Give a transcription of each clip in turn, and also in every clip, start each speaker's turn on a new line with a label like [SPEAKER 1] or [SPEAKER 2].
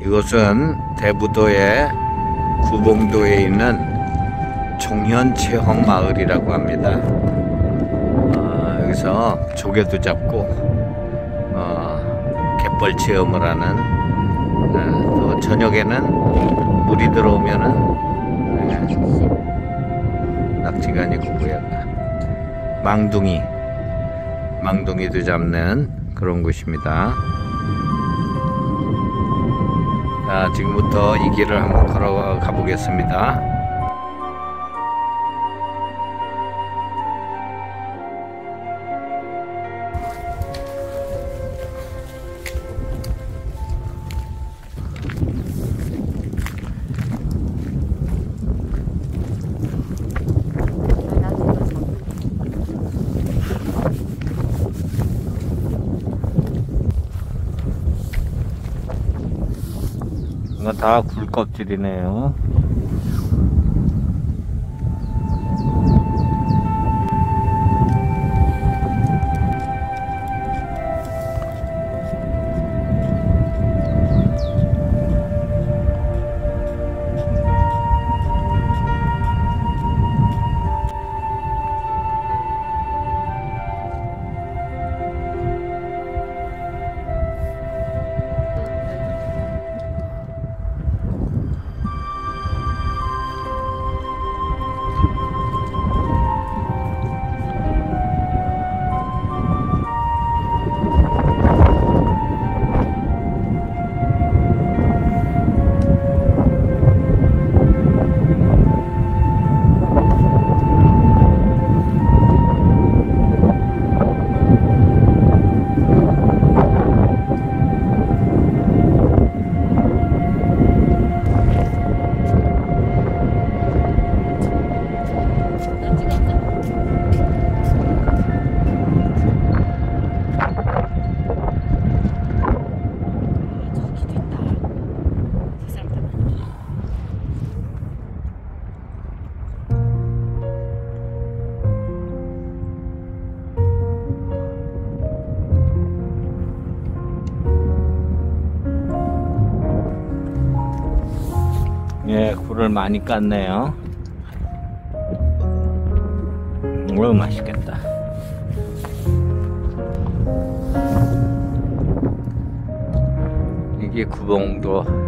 [SPEAKER 1] 이곳은 대부도의 구봉도에 있는 종현체험 마을이라고 합니다. 어, 여기서 조개도 잡고 어, 갯벌 체험을 하는 어, 또 저녁에는 물이 들어오면은 네, 낙지가 아니고 뭐야 망둥이 망둥이도 잡는 그런 곳입니다. 자, 지금부터 이 길을 한번 걸어가 보겠습니다. 다 굴껍질이네요. 예, 굴을 많이 깠네요. 오, 맛있겠다. 이게 구봉도.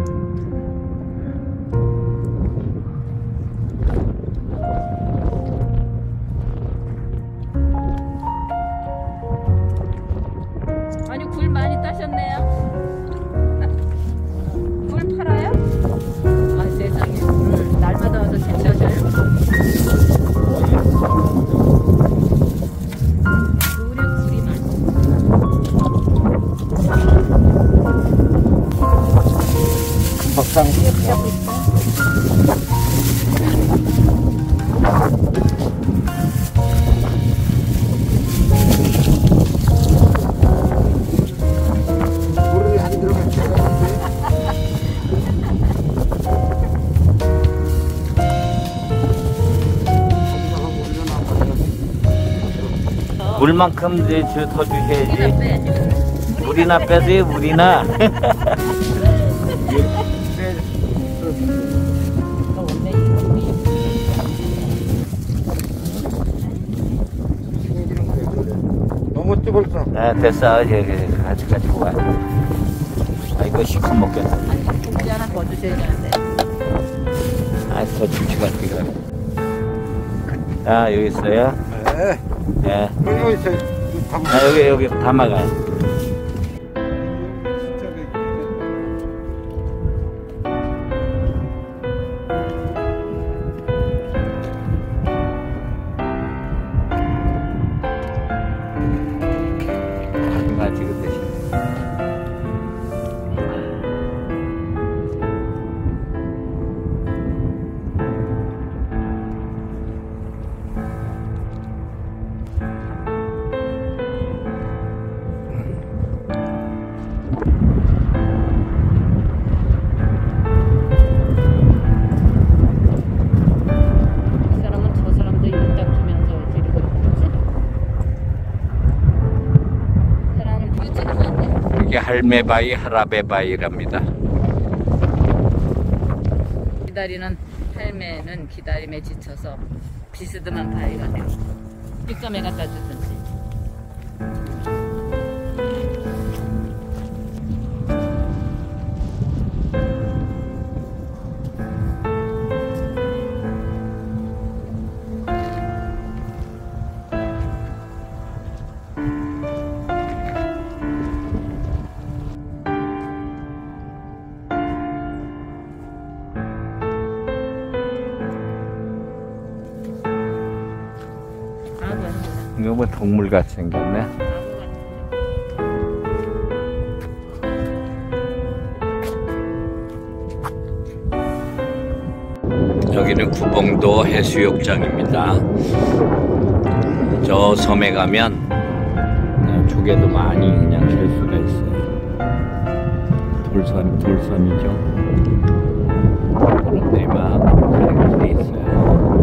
[SPEAKER 1] 물만큼 이제 저- 더 주셔야지.
[SPEAKER 2] 빼.
[SPEAKER 1] 물이나 빼세요, 물이나.
[SPEAKER 3] 너무 뜨거웠어.
[SPEAKER 1] 네, 됐어. 여기 같이 가지고 와. 아, 이거 시큼 먹겠다.
[SPEAKER 2] 굴 하나 더 주셔야 되는데.
[SPEAKER 1] 아, 더 김치가 뜨거. 아, 여기 있어요.
[SPEAKER 3] 네.
[SPEAKER 1] 예.
[SPEAKER 3] 여기
[SPEAKER 1] 아, 여기, 여기 담아가요. 이게 할매바위 하라베바위랍니다.
[SPEAKER 2] 기다리는 할매는 기다림에 지쳐서 비스듬한 바위가 되고 빗감에 갖다 주든지
[SPEAKER 1] 이거 뭐 동물같이 생겼네. 여기는 구봉도 해수욕장입니다. 저 섬에 가면 네, 조개도 많이 그냥 캘 수가 있어요. 돌섬, 돌섬이죠. 그런데 막 그렇게 돼 있어요.